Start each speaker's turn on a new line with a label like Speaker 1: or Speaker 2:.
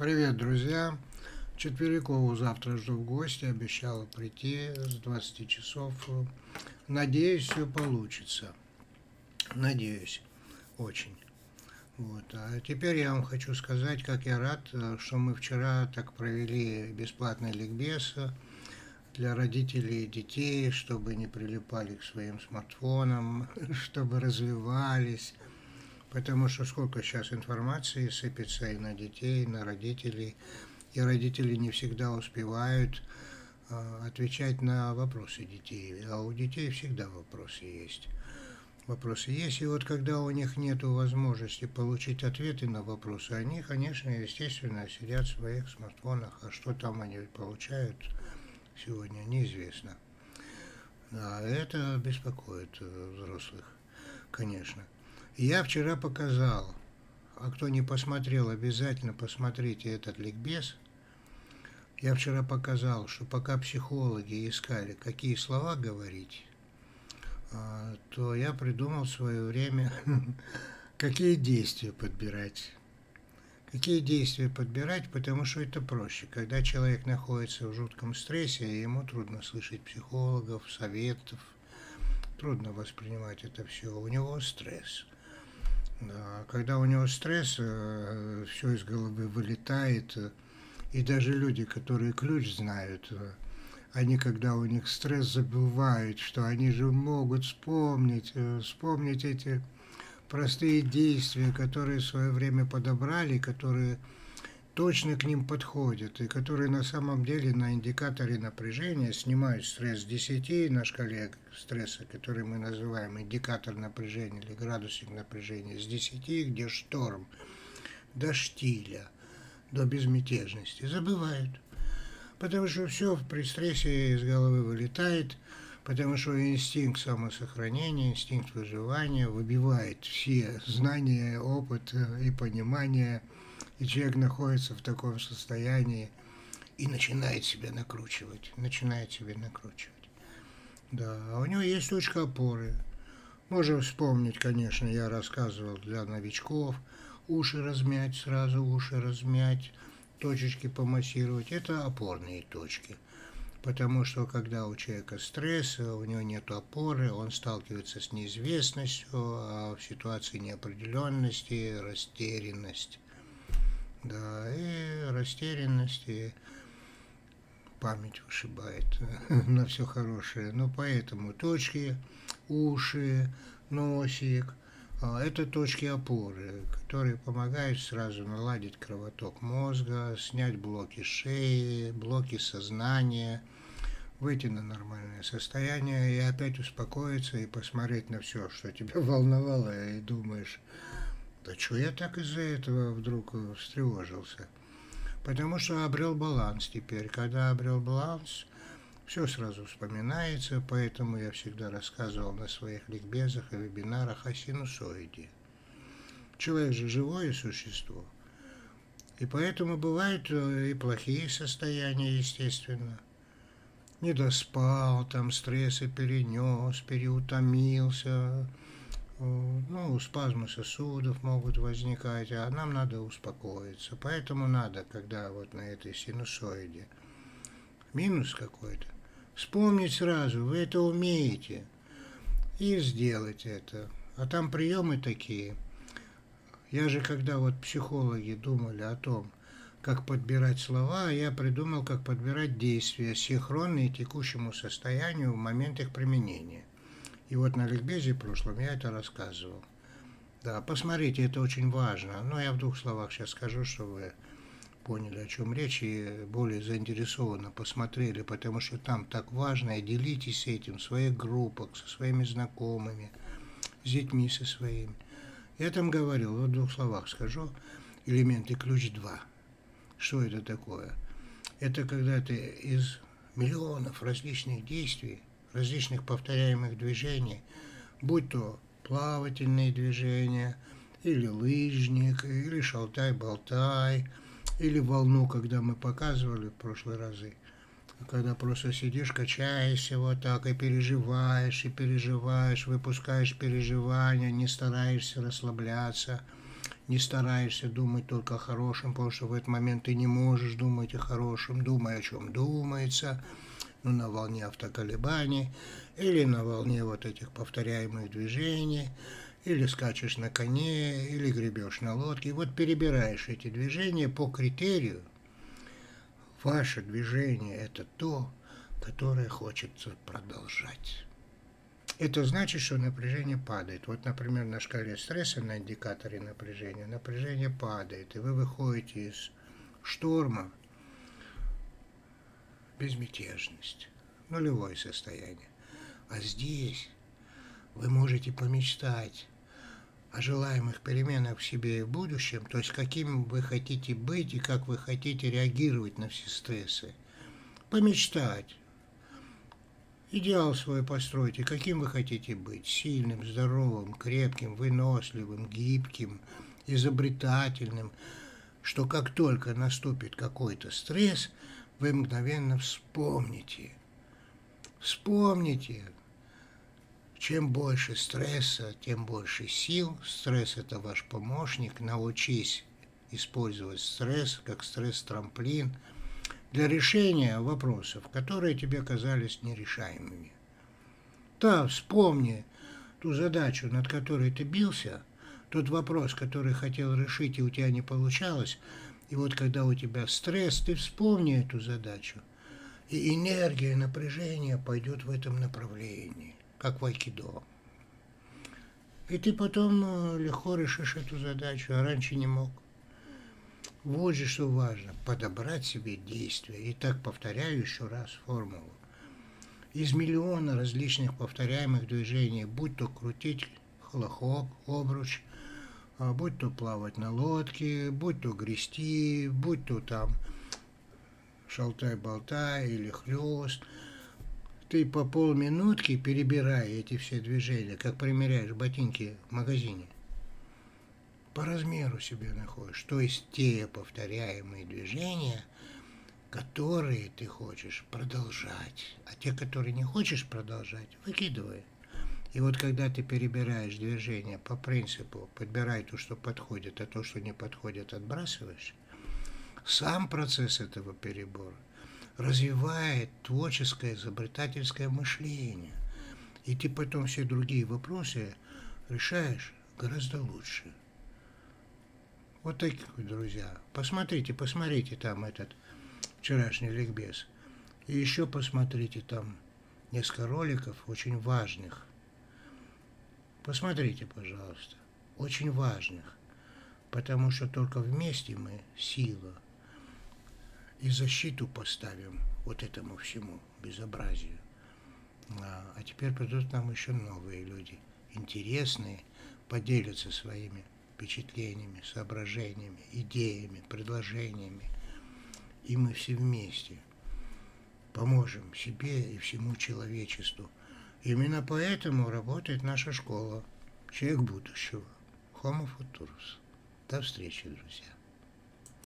Speaker 1: Привет, друзья! Четверикову завтра жду в гости, обещала прийти с 20 часов. Надеюсь, все получится. Надеюсь, очень. Вот. А теперь я вам хочу сказать, как я рад, что мы вчера так провели бесплатный ликбез для родителей и детей, чтобы не прилипали к своим смартфонам, чтобы развивались. Потому что сколько сейчас информации сыпется и на детей, и на родителей. И родители не всегда успевают э, отвечать на вопросы детей. А у детей всегда вопросы есть. Вопросы есть. И вот когда у них нет возможности получить ответы на вопросы, они, конечно, естественно, сидят в своих смартфонах. А что там они получают сегодня, неизвестно. Да, это беспокоит э, взрослых, конечно. Я вчера показал, а кто не посмотрел, обязательно посмотрите этот ликбез. Я вчера показал, что пока психологи искали, какие слова говорить, а, то я придумал в свое время, какие действия подбирать. Какие действия подбирать, потому что это проще. Когда человек находится в жутком стрессе, ему трудно слышать психологов, советов, трудно воспринимать это все. У него стресс. Да, когда у него стресс, э, все из головы вылетает, э, и даже люди, которые ключ знают, э, они, когда у них стресс, забывают, что они же могут вспомнить, вспомнить эти простые действия, которые в свое время подобрали, которые точно к ним подходят и которые на самом деле на индикаторе напряжения снимают стресс с 10 на шкале стресса, который мы называем индикатор напряжения или градусник напряжения, с 10, где шторм, до штиля, до безмятежности. Забывают. Потому что все при стрессе из головы вылетает, потому что инстинкт самосохранения, инстинкт выживания выбивает все знания, опыт и понимание – и человек находится в таком состоянии и начинает себя накручивать, начинает себя накручивать. Да, а у него есть точка опоры. Можем вспомнить, конечно, я рассказывал для новичков, уши размять, сразу уши размять, точечки помассировать. Это опорные точки. Потому что когда у человека стресс, у него нет опоры, он сталкивается с неизвестностью, а в ситуации неопределенности, растерянность. Да, и растерянность, и память вышибает на все хорошее. Но поэтому точки, уши, носик, а, это точки опоры, которые помогают сразу наладить кровоток мозга, снять блоки шеи, блоки сознания, выйти на нормальное состояние и опять успокоиться и посмотреть на все, что тебя волновало, и думаешь, да что я так из-за этого вдруг встревожился? Потому что обрел баланс теперь. Когда обрел баланс, все сразу вспоминается, поэтому я всегда рассказывал на своих ликбезах и вебинарах о синусоиде. Человек же живое существо. И поэтому бывают э, и плохие состояния, естественно. Не доспал, там стрессы перенес, переутомился, ну, спазмы сосудов могут возникать, а нам надо успокоиться. Поэтому надо, когда вот на этой синусоиде минус какой-то, вспомнить сразу, вы это умеете, и сделать это. А там приемы такие. Я же, когда вот психологи думали о том, как подбирать слова, я придумал, как подбирать действия, синхронные текущему состоянию в момент их применения. И вот на ликбезе прошлом я это рассказывал. Да, посмотрите, это очень важно. Но я в двух словах сейчас скажу, чтобы вы поняли, о чем речь, и более заинтересованно посмотрели, потому что там так важно, и делитесь этим в своих группах, со своими знакомыми, с детьми со своими. Я там говорил, вот в двух словах скажу, элементы ключ 2. Что это такое? Это когда ты из миллионов различных действий различных повторяемых движений, будь то плавательные движения, или лыжник, или шалтай-болтай, или волну, когда мы показывали в прошлые разы, когда просто сидишь, качаешься вот так и переживаешь, и переживаешь, выпускаешь переживания, не стараешься расслабляться, не стараешься думать только о хорошем, потому что в этот момент ты не можешь думать о хорошем, думай о чем думается, ну, на волне автоколебаний, или на волне вот этих повторяемых движений, или скачешь на коне, или гребешь на лодке. вот перебираешь эти движения по критерию. Ваше движение – это то, которое хочется продолжать. Это значит, что напряжение падает. Вот, например, на шкале стресса, на индикаторе напряжения, напряжение падает, и вы выходите из шторма безмятежность, нулевое состояние. А здесь вы можете помечтать о желаемых переменах в себе и в будущем, то есть каким вы хотите быть и как вы хотите реагировать на все стрессы. Помечтать. Идеал свой постройте, каким вы хотите быть. Сильным, здоровым, крепким, выносливым, гибким, изобретательным. Что как только наступит какой-то стресс, вы мгновенно вспомните. Вспомните, чем больше стресса, тем больше сил. Стресс – это ваш помощник. Научись использовать стресс как стресс-трамплин для решения вопросов, которые тебе казались нерешаемыми. Да, вспомни ту задачу, над которой ты бился, тот вопрос, который хотел решить, и у тебя не получалось, и вот когда у тебя стресс, ты вспомни эту задачу, и энергия, напряжение пойдет в этом направлении как в айкидо. И ты потом э, легко решишь эту задачу, а раньше не мог. Вот же что важно, подобрать себе действия. И так повторяю еще раз формулу. Из миллиона различных повторяемых движений, будь то крутить хлопок, обруч, будь то плавать на лодке, будь то грести, будь то там шалтай-болтай или хлест – ты по полминутки, перебирая эти все движения, как примеряешь ботинки в магазине, по размеру себе находишь. То есть те повторяемые движения, которые ты хочешь продолжать, а те, которые не хочешь продолжать, выкидывай. И вот когда ты перебираешь движения по принципу подбирай то, что подходит, а то, что не подходит, отбрасываешь, сам процесс этого перебора развивает творческое, изобретательское мышление. И ты потом все другие вопросы решаешь гораздо лучше. Вот такие, друзья. Посмотрите, посмотрите там этот вчерашний ликбез. И еще посмотрите там несколько роликов очень важных. Посмотрите, пожалуйста. Очень важных. Потому что только вместе мы сила – и защиту поставим вот этому всему безобразию. А, а теперь придут нам еще новые люди, интересные, поделятся своими впечатлениями, соображениями, идеями, предложениями. И мы все вместе поможем себе и всему человечеству. Именно поэтому работает наша школа «Человек будущего» Homo Futurus. До встречи, друзья.